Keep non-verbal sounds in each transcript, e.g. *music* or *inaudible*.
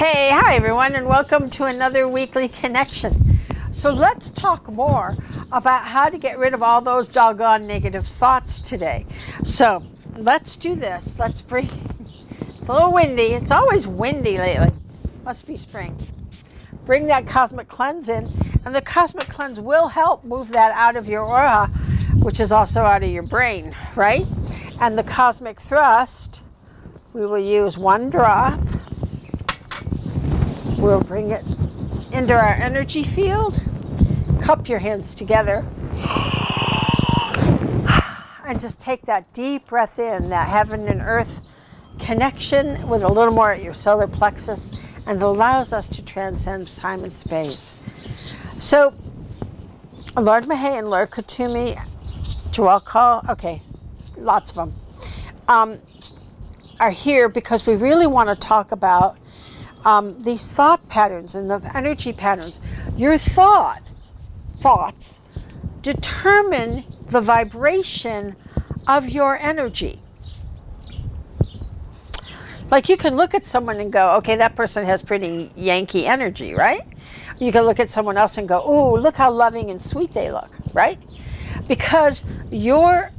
Hey, hi everyone, and welcome to another weekly connection. So let's talk more about how to get rid of all those doggone negative thoughts today. So let's do this. Let's breathe. It's a little windy. It's always windy lately. Must be spring. Bring that cosmic cleanse in, and the cosmic cleanse will help move that out of your aura, which is also out of your brain, right? And the cosmic thrust, we will use one drop We'll bring it into our energy field. Cup your hands together. And just take that deep breath in, that heaven and earth connection with a little more at your solar plexus, and allows us to transcend time and space. So, Lord Mahé and Lord Kuthumi, Call, okay, lots of them, um, are here because we really want to talk about um, these thought patterns and the energy patterns. Your thought, thoughts, determine the vibration of your energy. Like you can look at someone and go, okay, that person has pretty Yankee energy, right? You can look at someone else and go, oh, look how loving and sweet they look, right? Because your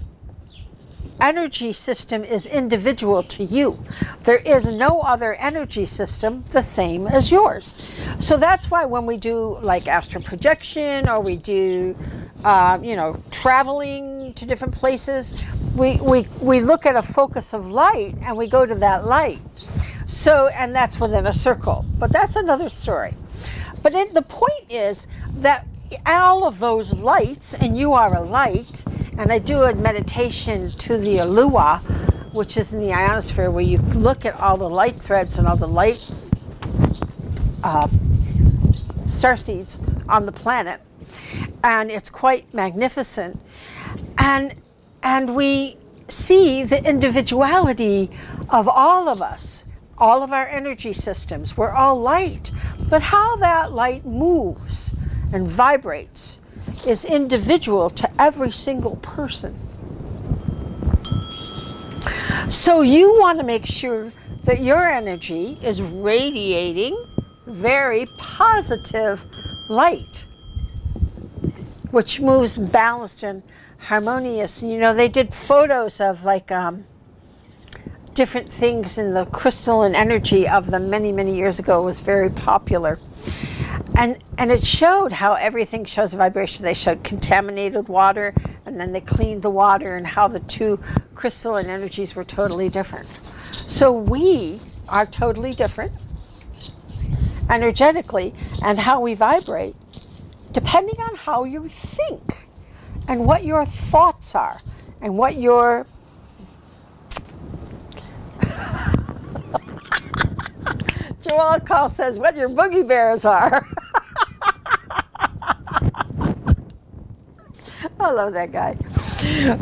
energy system is individual to you. There is no other energy system the same as yours. So that's why when we do like astral projection or we do, uh, you know, traveling to different places, we, we, we look at a focus of light and we go to that light. So, and that's within a circle. But that's another story. But it, the point is that all of those lights, and you are a light, and I do a meditation to the Alua, which is in the ionosphere, where you look at all the light threads and all the light uh, star seeds on the planet, and it's quite magnificent. And and we see the individuality of all of us, all of our energy systems. We're all light, but how that light moves and vibrates is individual to every single person. So you want to make sure that your energy is radiating very positive light, which moves balanced and harmonious. You know, they did photos of like um, different things in the crystalline energy of them many, many years ago. It was very popular and and it showed how everything shows vibration they showed contaminated water and then they cleaned the water and how the two crystalline energies were totally different so we are totally different energetically and how we vibrate depending on how you think and what your thoughts are and what your *laughs* Joel Call says what your boogie bears are. *laughs* I love that guy.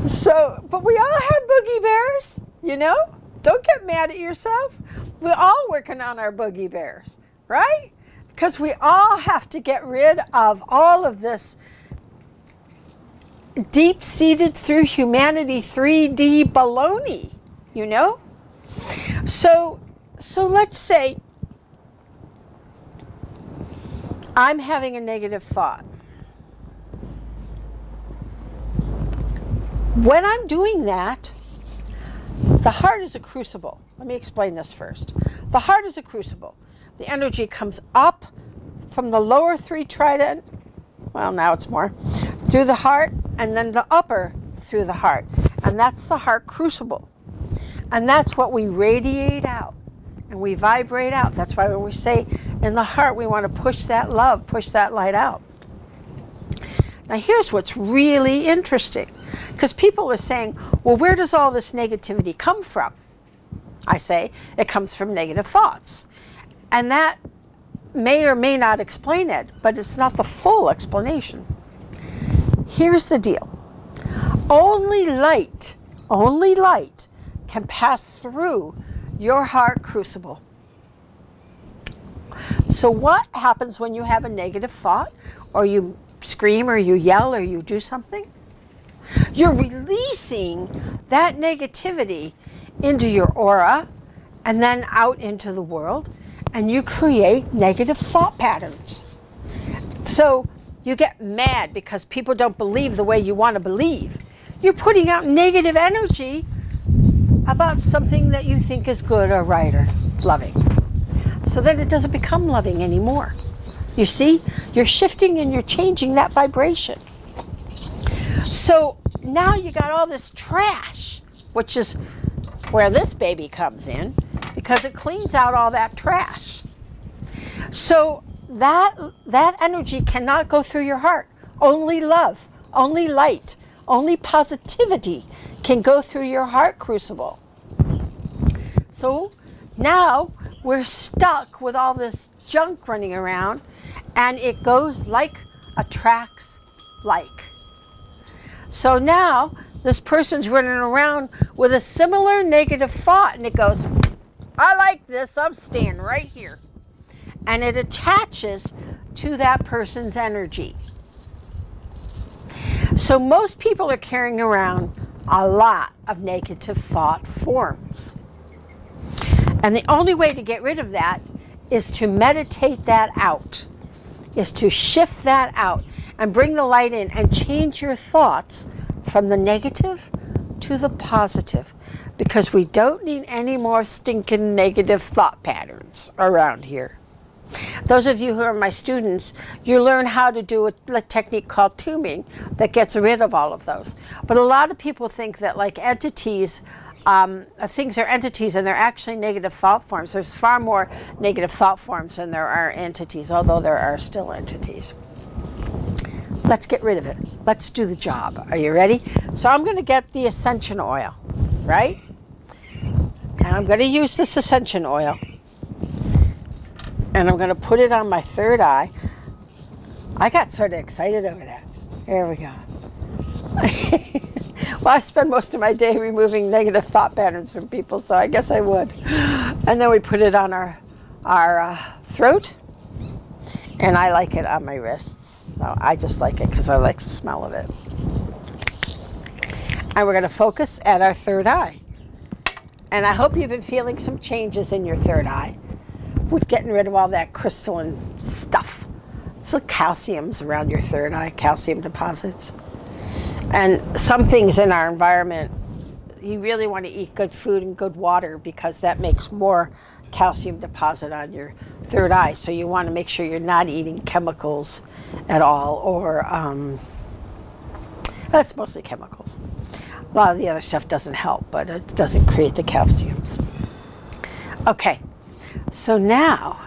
So, but we all have boogie bears, you know? Don't get mad at yourself. We're all working on our boogie bears, right? Because we all have to get rid of all of this deep seated through humanity 3D baloney, you know? So, so let's say I'm having a negative thought. When I'm doing that, the heart is a crucible. Let me explain this first. The heart is a crucible. The energy comes up from the lower three trident, well, now it's more, through the heart, and then the upper through the heart. And that's the heart crucible. And that's what we radiate out and we vibrate out. That's why when we say in the heart, we want to push that love, push that light out. Now, here's what's really interesting because people are saying, well, where does all this negativity come from? I say, it comes from negative thoughts. And that may or may not explain it, but it's not the full explanation. Here's the deal only light, only light can pass through your heart crucible. So, what happens when you have a negative thought, or you scream, or you yell, or you do something? You're releasing that negativity into your aura and then out into the world. and you create negative thought patterns. So you get mad because people don't believe the way you want to believe. You're putting out negative energy about something that you think is good or right or loving. So then it doesn't become loving anymore. You see, you're shifting and you're changing that vibration. So now you got all this trash, which is where this baby comes in because it cleans out all that trash. So that that energy cannot go through your heart. Only love, only light, only positivity can go through your heart crucible. So now we're stuck with all this junk running around and it goes like attracts like. So now this person's running around with a similar negative thought and it goes, I like this, I'm staying right here. And it attaches to that person's energy. So most people are carrying around a lot of negative thought forms. And the only way to get rid of that is to meditate that out, is to shift that out and bring the light in and change your thoughts from the negative to the positive because we don't need any more stinking negative thought patterns around here. Those of you who are my students, you learn how to do a, technique called tuning that gets rid of all of those. But a lot of people think that like entities, um, things are entities and they're actually negative thought forms. There's far more negative thought forms than there are entities, although there are still entities. Let's get rid of it. Let's do the job. Are you ready? So I'm going to get the ascension oil, right? And I'm going to use this ascension oil and I'm going to put it on my third eye. I got sort of excited over that. There we go. *laughs* well, I spend most of my day removing negative thought patterns from people, so I guess I would. And then we put it on our our uh, throat, and I like it on my wrists. So I just like it because I like the smell of it. And we're going to focus at our third eye. And I hope you've been feeling some changes in your third eye with getting rid of all that crystalline stuff. So calciums around your third eye, calcium deposits. And some things in our environment, you really want to eat good food and good water because that makes more calcium deposit on your third eye. So you want to make sure you're not eating chemicals at all, or um, that's mostly chemicals. A lot of the other stuff doesn't help, but it doesn't create the calciums. Okay, so now,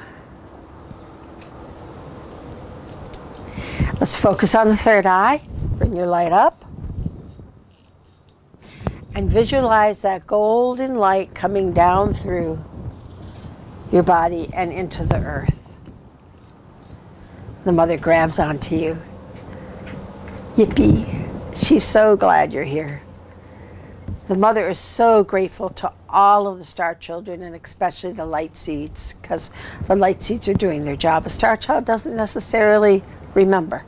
let's focus on the third eye. Bring your light up. And visualize that golden light coming down through your body and into the earth. The mother grabs onto you. Yippee. She's so glad you're here. The mother is so grateful to all of the star children and especially the light seeds because the light seeds are doing their job. A star child doesn't necessarily remember.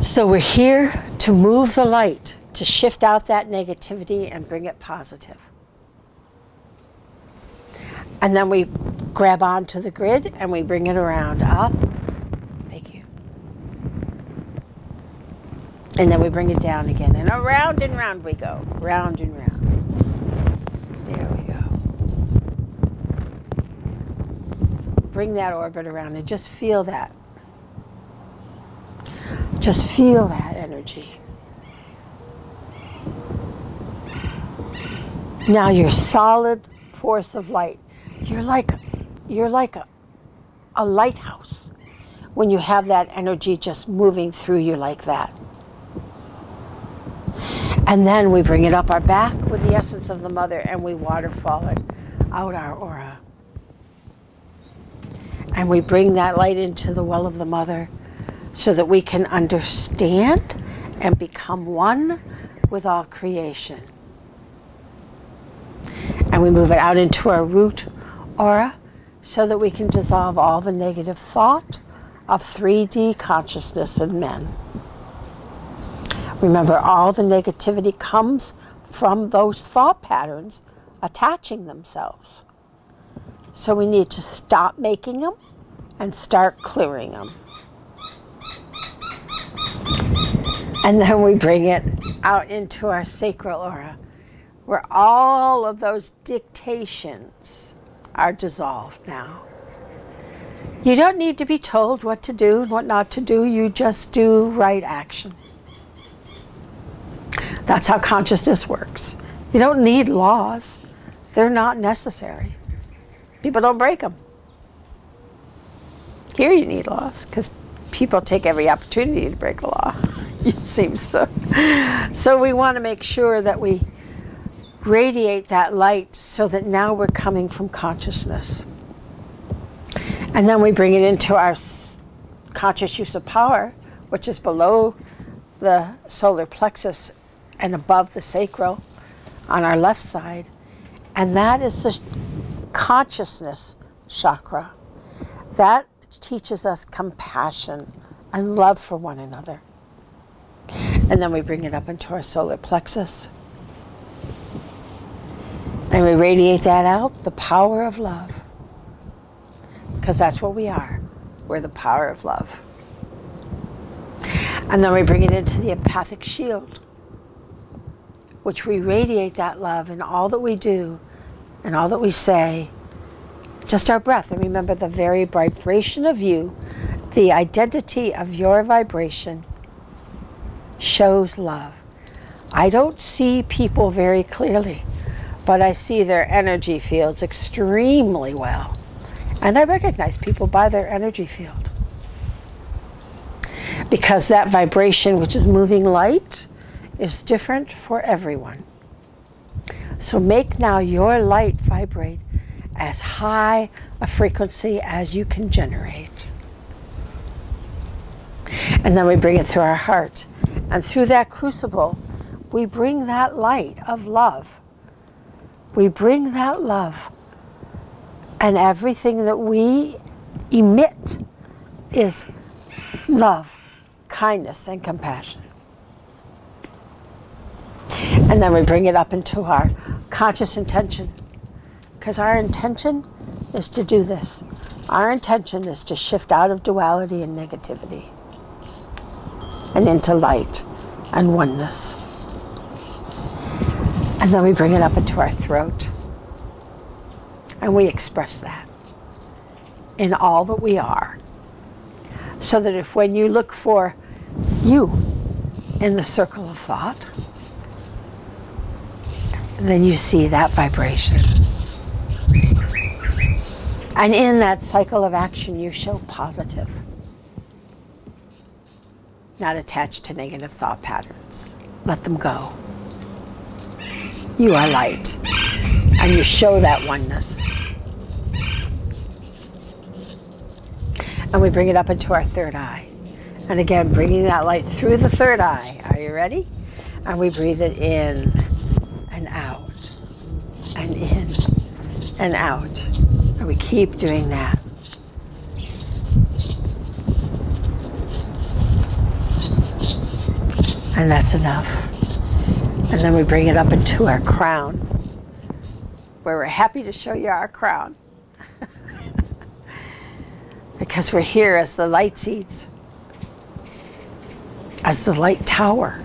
So we're here to move the light, to shift out that negativity and bring it positive. And then we grab onto the grid and we bring it around up. Thank you. And then we bring it down again. And around and round we go. Round and round. There we go. Bring that orbit around and just feel that. Just feel that energy. Now your solid force of light you're like you're like a, a lighthouse when you have that energy just moving through you like that. And then we bring it up our back with the essence of the mother and we waterfall it out our aura. And we bring that light into the well of the mother so that we can understand and become one with all creation. And we move it out into our root aura so that we can dissolve all the negative thought of 3D consciousness in men. Remember, all the negativity comes from those thought patterns attaching themselves. So we need to stop making them and start clearing them. And then we bring it out into our sacral aura, where all of those dictations are dissolved now. You don't need to be told what to do and what not to do, you just do right action. That's how consciousness works. You don't need laws, they're not necessary. People don't break them. Here you need laws because people take every opportunity to break a law. *laughs* it seems so. So we want to make sure that we radiate that light so that now we're coming from consciousness. And then we bring it into our conscious use of power, which is below the solar plexus and above the sacral on our left side. And that is the consciousness chakra. That teaches us compassion and love for one another. And then we bring it up into our solar plexus. And we radiate that out, the power of love. Because that's what we are. We're the power of love. And then we bring it into the empathic shield, which we radiate that love in all that we do and all that we say, just our breath. And remember the very vibration of you, the identity of your vibration shows love. I don't see people very clearly, but I see their energy fields extremely well. And I recognize people by their energy field. Because that vibration, which is moving light, is different for everyone. So make now your light vibrate as high a frequency as you can generate. And then we bring it through our heart. And through that crucible, we bring that light of love. We bring that love. And everything that we emit is love, kindness, and compassion. And then we bring it up into our conscious intention. Because our intention is to do this. Our intention is to shift out of duality and negativity and into light and oneness. And then we bring it up into our throat. And we express that in all that we are. So that if when you look for you in the circle of thought, then you see that vibration. And in that cycle of action, you show positive not attached to negative thought patterns. Let them go. You are light, and you show that oneness. And we bring it up into our third eye. And again, bringing that light through the third eye. Are you ready? And we breathe it in and out, and in and out. And we keep doing that. And that's enough. And then we bring it up into our crown, where we're happy to show you our crown. *laughs* because we're here as the light seeds, as the light tower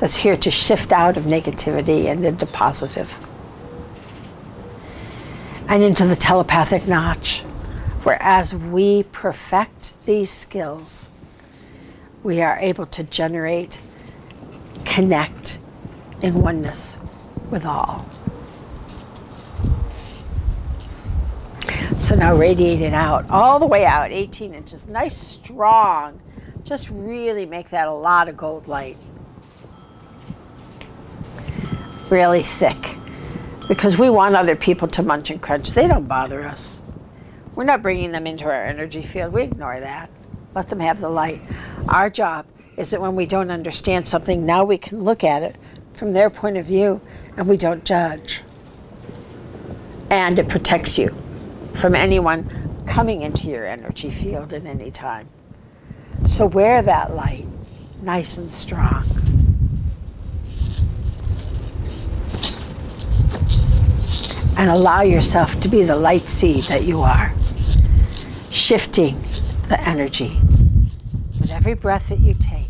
that's here to shift out of negativity and into positive. And into the telepathic notch, where as we perfect these skills, we are able to generate, connect in oneness with all. So now radiate it out, all the way out, 18 inches, nice, strong. Just really make that a lot of gold light. Really thick. Because we want other people to munch and crunch. They don't bother us. We're not bringing them into our energy field. We ignore that. Let them have the light. Our job is that when we don't understand something, now we can look at it from their point of view and we don't judge. And it protects you from anyone coming into your energy field at any time. So wear that light nice and strong. and allow yourself to be the light seed that you are, shifting the energy with every breath that you take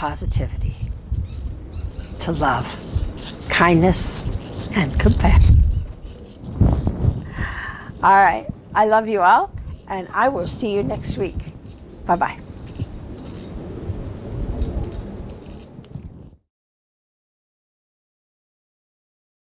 positivity, to love, kindness, and compassion. All right. I love you all, and I will see you next week. Bye bye.